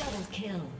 double kill.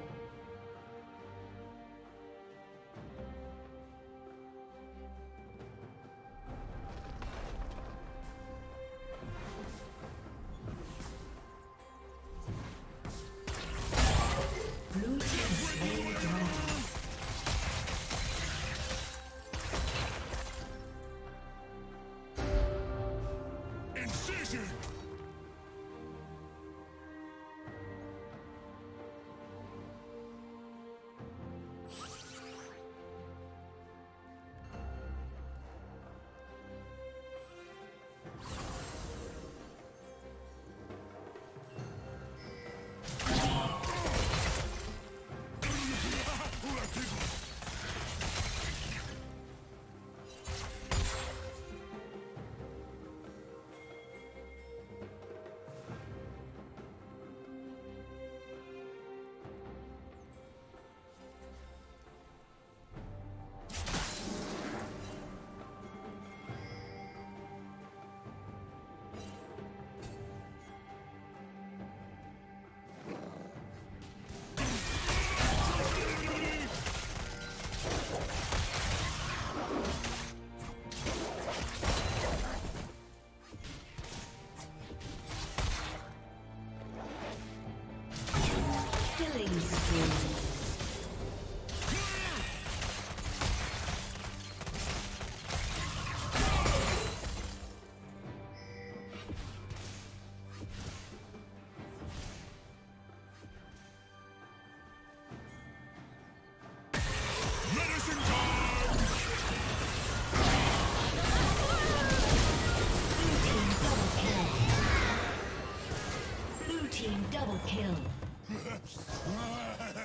Killing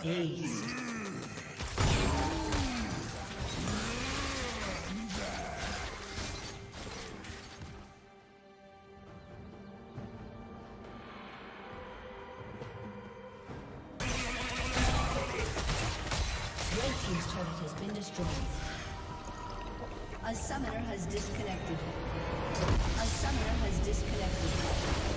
Aced. A summoner has disconnected. A summoner has disconnected.